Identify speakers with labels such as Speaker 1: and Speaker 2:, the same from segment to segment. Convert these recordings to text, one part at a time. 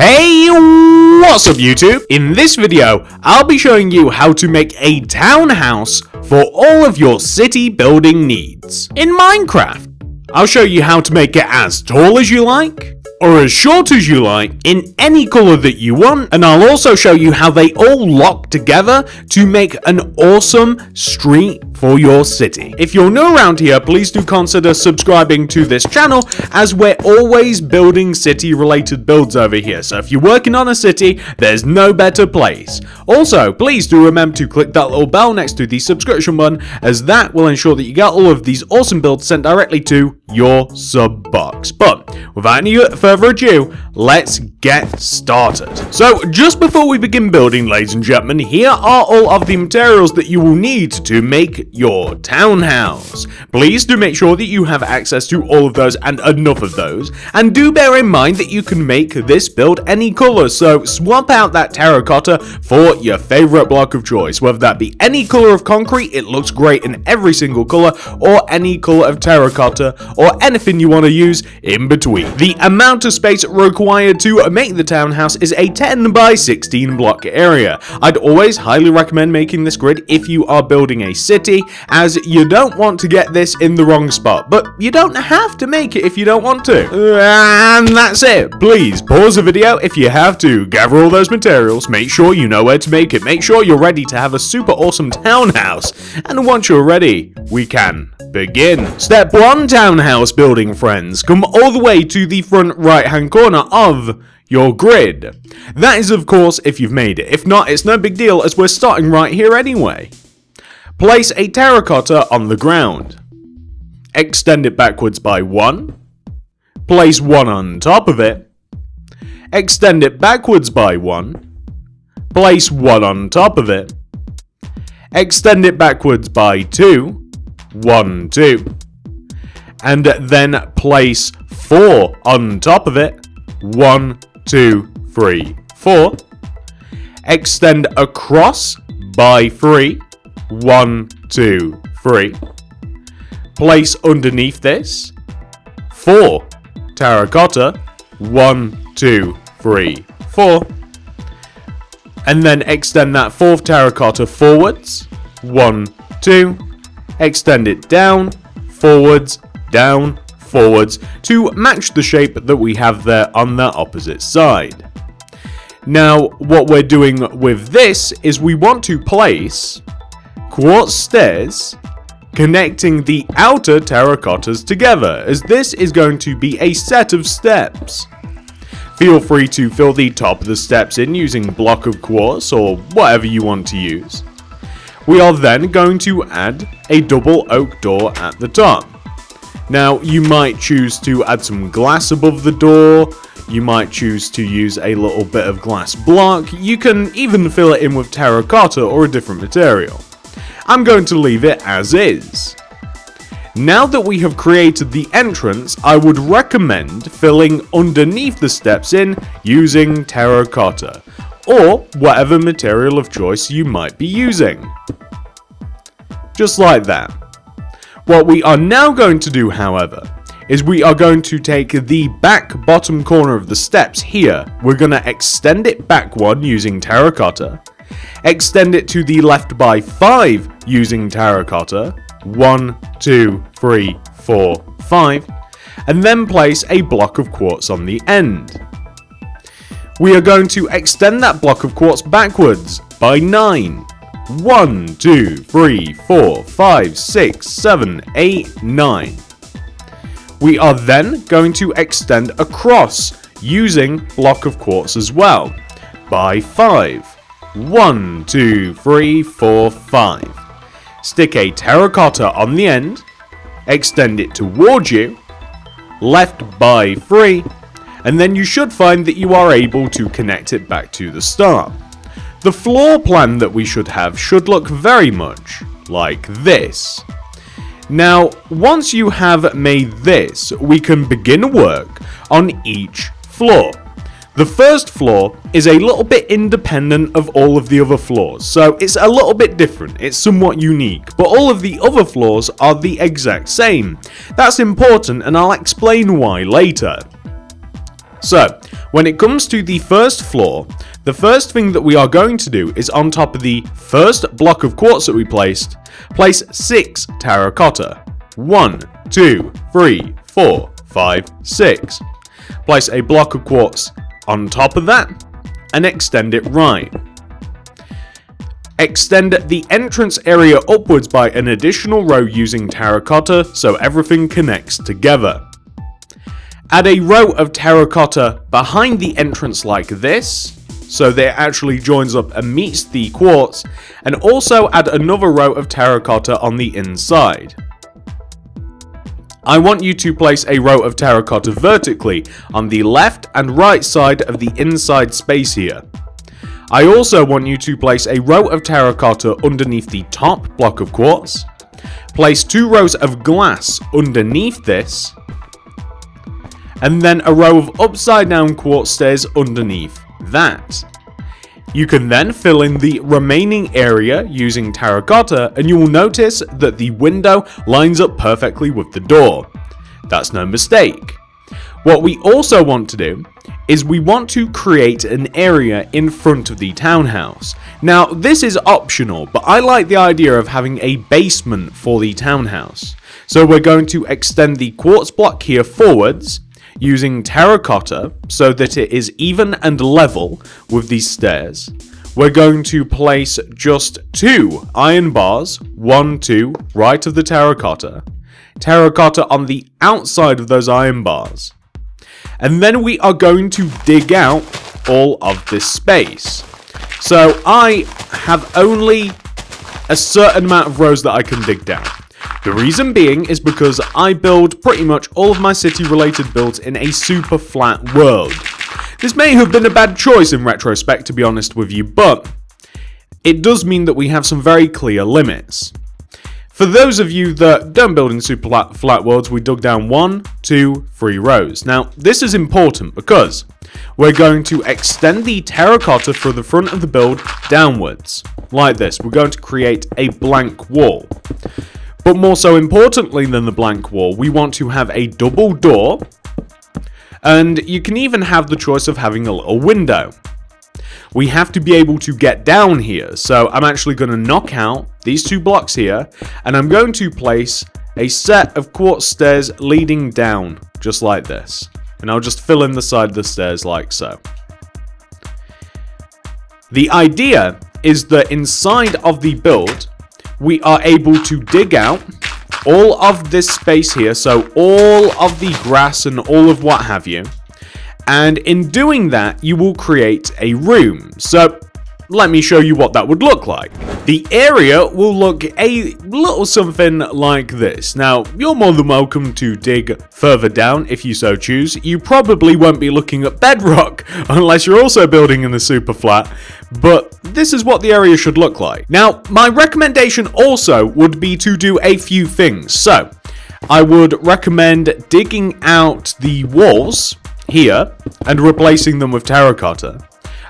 Speaker 1: Hey, what's up YouTube? In this video, I'll be showing you how to make a townhouse for all of your city building needs. In Minecraft, I'll show you how to make it as tall as you like, or as short as you like in any color that you want and I'll also show you how they all lock together to make an awesome street for your city. If you're new around here please do consider subscribing to this channel as we're always building city related builds over here so if you're working on a city there's no better place. Also please do remember to click that little bell next to the subscription button as that will ensure that you get all of these awesome builds sent directly to your sub box. But without any further further ado, let's get started. So, just before we begin building, ladies and gentlemen, here are all of the materials that you will need to make your townhouse. Please do make sure that you have access to all of those and enough of those, and do bear in mind that you can make this build any color, so swap out that terracotta for your favorite block of choice, whether that be any color of concrete, it looks great in every single color, or any color of terracotta, or anything you want to use in between. The amount of space required to make the townhouse is a 10 by 16 block area. I'd always highly recommend making this grid if you are building a city, as you don't want to get this in the wrong spot, but you don't have to make it if you don't want to. And that's it. Please pause the video if you have to, gather all those materials, make sure you know where to make it, make sure you're ready to have a super awesome townhouse, and once you're ready, we can begin. Step 1 townhouse building friends. Come all the way to the front right hand corner of your grid. That is of course if you've made it. If not, it's no big deal as we're starting right here anyway. Place a terracotta on the ground. Extend it backwards by 1. Place 1 on top of it. Extend it backwards by 1. Place 1 on top of it. Extend it backwards by 2 one, two. And then place four on top of it. One, two, three, four. Extend across by three. One, two, three. Place underneath this. Four terracotta. One, two, three, four. And then extend that fourth terracotta forwards. One, two, extend it down, forwards, down, forwards to match the shape that we have there on the opposite side. Now, what we're doing with this is we want to place quartz stairs connecting the outer terracottas together, as this is going to be a set of steps. Feel free to fill the top of the steps in using block of quartz or whatever you want to use. We are then going to add a double oak door at the top. Now, you might choose to add some glass above the door, you might choose to use a little bit of glass block, you can even fill it in with terracotta or a different material. I'm going to leave it as is. Now that we have created the entrance, I would recommend filling underneath the steps in using terracotta, or whatever material of choice you might be using. Just like that. What we are now going to do, however, is we are going to take the back bottom corner of the steps here, we're going to extend it back one using terracotta, extend it to the left by 5 using terracotta, 1, 2, 3, 4, 5, and then place a block of quartz on the end. We are going to extend that block of quartz backwards by 9. 1, 2, 3, 4, 5, 6, 7, 8, 9. We are then going to extend across using block of quartz as well by 5. 1, 2, 3, 4, 5. Stick a terracotta on the end, extend it towards you, left by 3, and then you should find that you are able to connect it back to the start. The floor plan that we should have should look very much like this. Now, once you have made this, we can begin work on each floor. The first floor is a little bit independent of all of the other floors, so it's a little bit different, it's somewhat unique, but all of the other floors are the exact same. That's important and I'll explain why later. So, when it comes to the first floor, the first thing that we are going to do is on top of the first block of quartz that we placed, place 6 terracotta. 1, 2, 3, 4, 5, 6. Place a block of quartz on top of that and extend it right. Extend the entrance area upwards by an additional row using terracotta so everything connects together. Add a row of terracotta behind the entrance like this, so that it actually joins up and meets the quartz, and also add another row of terracotta on the inside. I want you to place a row of terracotta vertically on the left and right side of the inside space here. I also want you to place a row of terracotta underneath the top block of quartz, place two rows of glass underneath this, and then a row of upside down quartz stairs underneath that. You can then fill in the remaining area using terracotta and you will notice that the window lines up perfectly with the door. That's no mistake. What we also want to do is we want to create an area in front of the townhouse. Now, this is optional, but I like the idea of having a basement for the townhouse. So we're going to extend the quartz block here forwards, using terracotta so that it is even and level with these stairs. We're going to place just two iron bars, one, two, right of the terracotta, terracotta on the outside of those iron bars. And then we are going to dig out all of this space. So I have only a certain amount of rows that I can dig down. The reason being is because I build pretty much all of my city related builds in a super flat world. This may have been a bad choice in retrospect to be honest with you, but it does mean that we have some very clear limits. For those of you that don't build in super flat, flat worlds, we dug down one, two, three rows. Now, this is important because we're going to extend the terracotta for the front of the build downwards, like this. We're going to create a blank wall. But more so importantly than the blank wall, we want to have a double door, and you can even have the choice of having a little window we have to be able to get down here. So I'm actually going to knock out these two blocks here, and I'm going to place a set of quartz stairs leading down, just like this. And I'll just fill in the side of the stairs like so. The idea is that inside of the build, we are able to dig out all of this space here, so all of the grass and all of what have you, and in doing that, you will create a room. So let me show you what that would look like. The area will look a little something like this. Now, you're more than welcome to dig further down if you so choose. You probably won't be looking at bedrock unless you're also building in the super flat, but this is what the area should look like. Now, my recommendation also would be to do a few things. So, I would recommend digging out the walls here and replacing them with terracotta.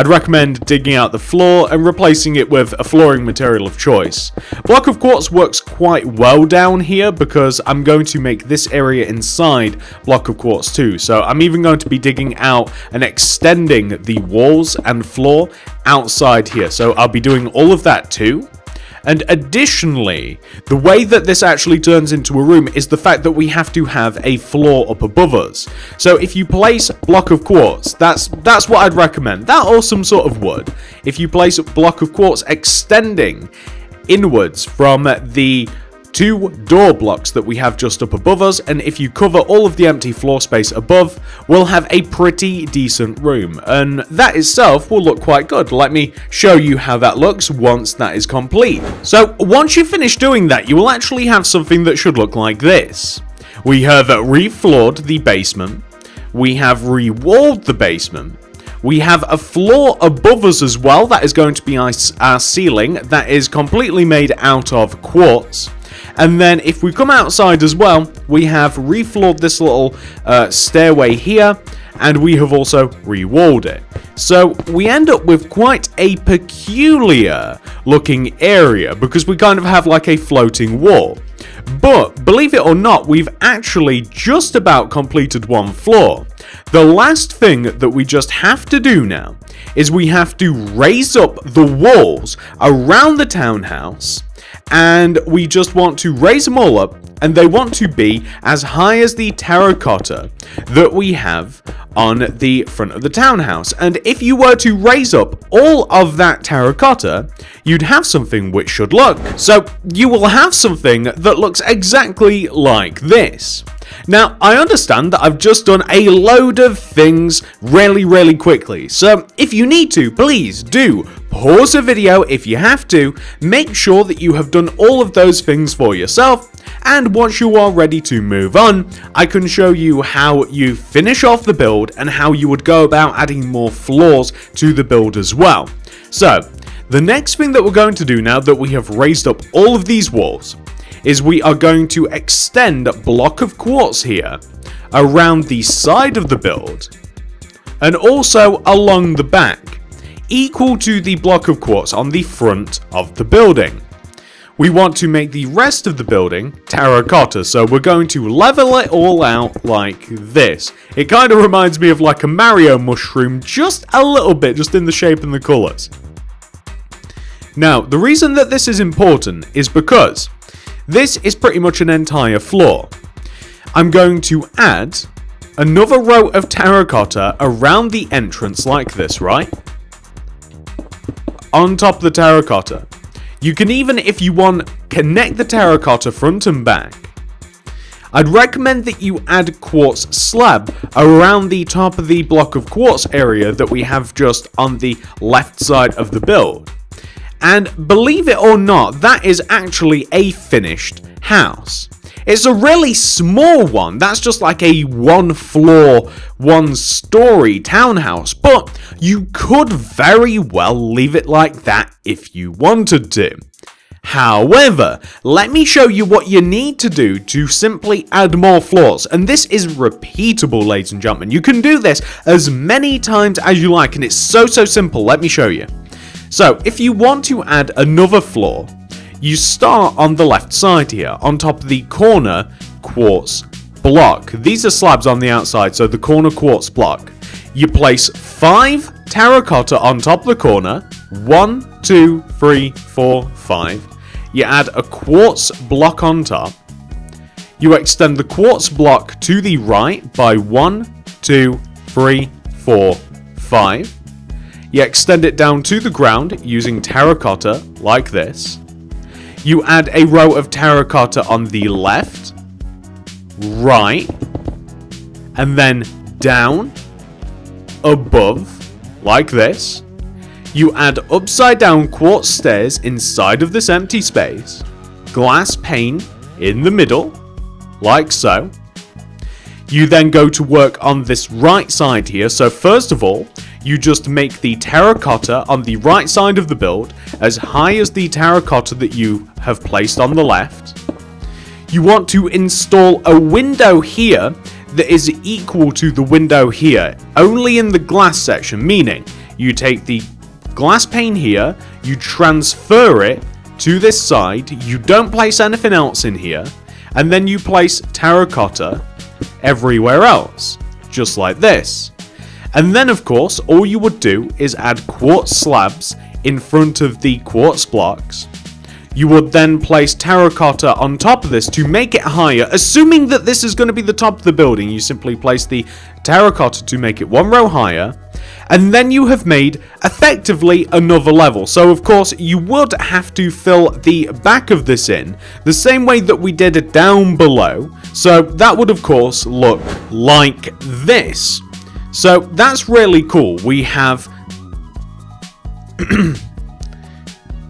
Speaker 1: I'd recommend digging out the floor and replacing it with a flooring material of choice. Block of Quartz works quite well down here because I'm going to make this area inside Block of Quartz too. So I'm even going to be digging out and extending the walls and floor outside here. So I'll be doing all of that too. And additionally, the way that this actually turns into a room is the fact that we have to have a floor up above us. So if you place block of quartz, that's that's what I'd recommend. That or some sort of wood. If you place a block of quartz extending inwards from the two door blocks that we have just up above us, and if you cover all of the empty floor space above, we'll have a pretty decent room, and that itself will look quite good. Let me show you how that looks once that is complete. So once you finish doing that, you will actually have something that should look like this. We have refloored the basement, we have re-walled the basement, we have a floor above us as well, that is going to be our, ceiling, that is completely made out of quartz. And then if we come outside as well, we have refloored this little uh, stairway here, and we have also re-walled it. So we end up with quite a peculiar looking area because we kind of have like a floating wall. But believe it or not, we've actually just about completed one floor. The last thing that we just have to do now is we have to raise up the walls around the townhouse and we just want to raise them all up and they want to be as high as the terracotta that we have on the front of the townhouse. And if you were to raise up all of that terracotta, you'd have something which should look. So you will have something that looks exactly like this. Now, I understand that I've just done a load of things really, really quickly, so if you need to, please do pause the video if you have to, make sure that you have done all of those things for yourself, and once you are ready to move on, I can show you how you finish off the build and how you would go about adding more floors to the build as well. So, the next thing that we're going to do now that we have raised up all of these walls is we are going to extend a block of quartz here around the side of the build and also along the back, equal to the block of quartz on the front of the building. We want to make the rest of the building terracotta, so we're going to level it all out like this. It kind of reminds me of like a Mario mushroom, just a little bit, just in the shape and the colours. Now, the reason that this is important is because this is pretty much an entire floor. I'm going to add another row of terracotta around the entrance like this, right? On top of the terracotta. You can even, if you want, connect the terracotta front and back. I'd recommend that you add quartz slab around the top of the block of quartz area that we have just on the left side of the build. And believe it or not, that is actually a finished house. It's a really small one. That's just like a one floor, one story townhouse. But you could very well leave it like that if you wanted to. However, let me show you what you need to do to simply add more floors. And this is repeatable, ladies and gentlemen. You can do this as many times as you like, and it's so, so simple. Let me show you. So if you want to add another floor, you start on the left side here, on top of the corner quartz block. These are slabs on the outside, so the corner quartz block. You place five terracotta on top of the corner. One, two, three, four, five. You add a quartz block on top. You extend the quartz block to the right by one, two, three, four, five. You extend it down to the ground using terracotta, like this. You add a row of terracotta on the left, right, and then down, above, like this. You add upside down quartz stairs inside of this empty space, glass pane in the middle, like so. You then go to work on this right side here, so first of all, you just make the terracotta on the right side of the build as high as the terracotta that you have placed on the left. You want to install a window here that is equal to the window here, only in the glass section, meaning you take the glass pane here, you transfer it to this side, you don't place anything else in here, and then you place terracotta everywhere else, just like this. And then of course, all you would do is add quartz slabs in front of the quartz blocks. You would then place terracotta on top of this to make it higher, assuming that this is going to be the top of the building. You simply place the terracotta to make it one row higher, and then you have made effectively another level. So of course you would have to fill the back of this in the same way that we did it down below. So that would of course look like this. So that's really cool. We have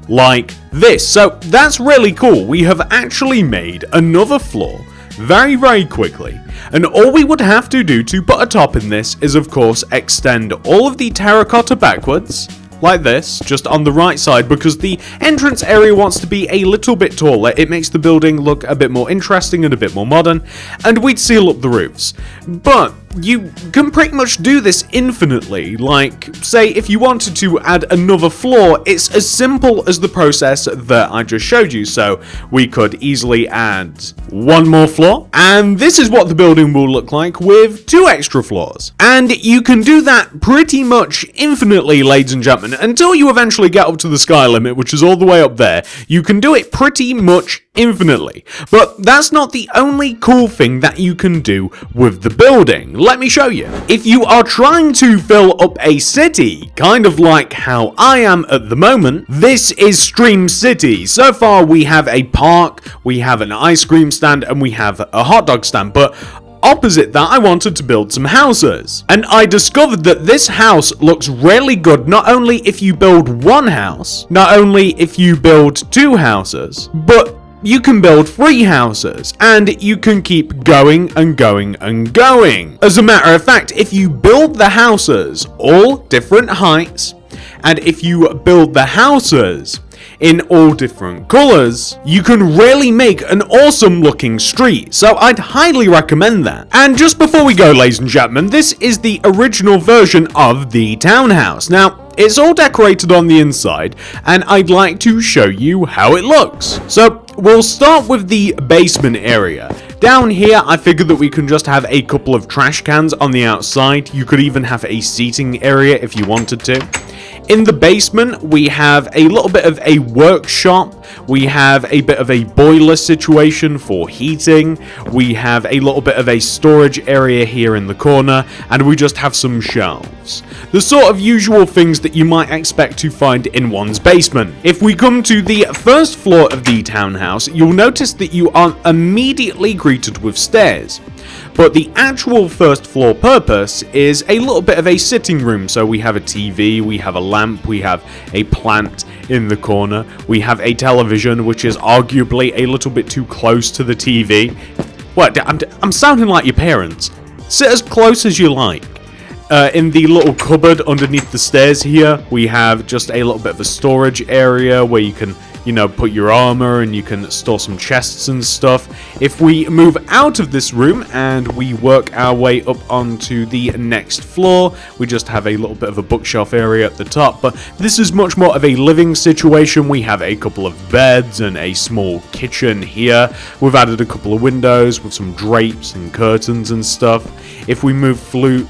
Speaker 1: like this. So that's really cool. We have actually made another floor very, very quickly. And all we would have to do to put a top in this is, of course, extend all of the terracotta backwards, like this, just on the right side, because the entrance area wants to be a little bit taller. It makes the building look a bit more interesting and a bit more modern, and we'd seal up the roofs. But you can pretty much do this infinitely. Like, say, if you wanted to add another floor, it's as simple as the process that I just showed you. So we could easily add one more floor, and this is what the building will look like with two extra floors. And you can do that pretty much infinitely, ladies and gentlemen, until you eventually get up to the sky limit, which is all the way up there. You can do it pretty much infinitely. But that's not the only cool thing that you can do with the building. Let me show you. If you are trying to fill up a city, kind of like how I am at the moment, this is Stream City. So far we have a park, we have an ice cream stand, and we have a hot dog stand, but Opposite that, I wanted to build some houses. And I discovered that this house looks really good not only if you build one house, not only if you build two houses, but you can build three houses, and you can keep going and going and going. As a matter of fact, if you build the houses all different heights, and if you build the houses in all different colors, you can really make an awesome looking street, so I'd highly recommend that. And just before we go, ladies and gentlemen, this is the original version of the townhouse. Now, it's all decorated on the inside, and I'd like to show you how it looks. So, we'll start with the basement area. Down here, I figured that we can just have a couple of trash cans on the outside. You could even have a seating area if you wanted to. In the basement, we have a little bit of a workshop. We have a bit of a boiler situation for heating. We have a little bit of a storage area here in the corner. And we just have some shelves. The sort of usual things that you might expect to find in one's basement. If we come to the first floor of the townhouse, you'll notice that you are immediately greeted with stairs. But the actual first floor purpose is a little bit of a sitting room. So we have a TV, we have a lamp, we have a plant in the corner, we have a television, which is arguably a little bit too close to the TV. What? I'm, I'm sounding like your parents. Sit as close as you like. Uh, in the little cupboard underneath the stairs here, we have just a little bit of a storage area where you can you know, put your armor and you can store some chests and stuff. If we move out of this room and we work our way up onto the next floor, we just have a little bit of a bookshelf area at the top, but this is much more of a living situation. We have a couple of beds and a small kitchen here. We've added a couple of windows with some drapes and curtains and stuff. If we move through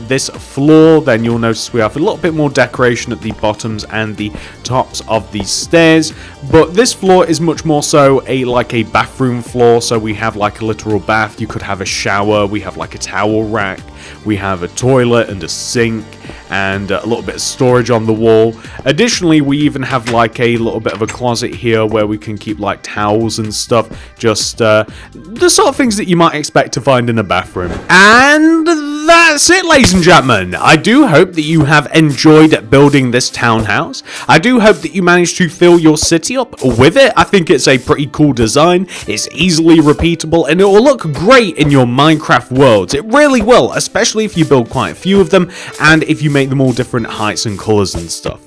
Speaker 1: this floor, then you'll notice we have a little bit more decoration at the bottoms and the tops of these stairs. But this floor is much more so a like a bathroom floor, so we have like a literal bath, you could have a shower, we have like a towel rack, we have a toilet and a sink, and a little bit of storage on the wall. Additionally, we even have like a little bit of a closet here where we can keep like towels and stuff, just uh, the sort of things that you might expect to find in a bathroom. And that's it, ladies and gentlemen. I do hope that you have enjoyed building this townhouse. I do hope that you managed to fill your city up with it. I think it's a pretty cool design. It's easily repeatable and it will look great in your Minecraft worlds. It really will, especially if you build quite a few of them and if you make them all different heights and colors and stuff.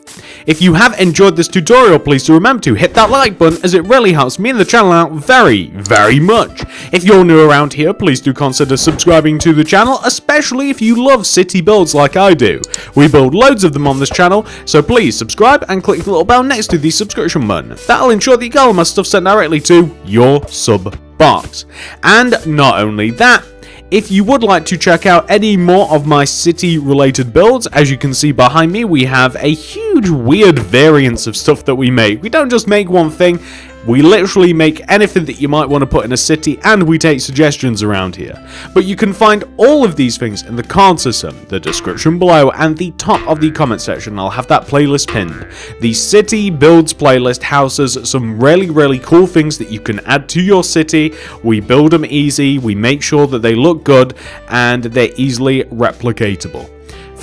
Speaker 1: If you have enjoyed this tutorial, please do remember to hit that like button as it really helps me and the channel out very, very much. If you're new around here, please do consider subscribing to the channel, especially if you love city builds like I do. We build loads of them on this channel, so please subscribe and click the little bell next to the subscription button. That'll ensure that you get all my stuff sent directly to your sub box. And not only that, if you would like to check out any more of my city related builds, as you can see behind me, we have a huge weird variance of stuff that we make. We don't just make one thing, we literally make anything that you might want to put in a city and we take suggestions around here. But you can find all of these things in the card system, the description below and the top of the comment section. I'll have that playlist pinned. The city builds playlist houses some really really cool things that you can add to your city. We build them easy, we make sure that they look good and they're easily replicatable.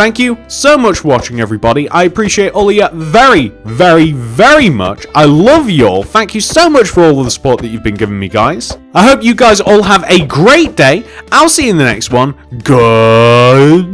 Speaker 1: Thank you so much for watching, everybody. I appreciate all of you very, very, very much. I love you all. Thank you so much for all of the support that you've been giving me, guys. I hope you guys all have a great day. I'll see you in the next one. Goodbye.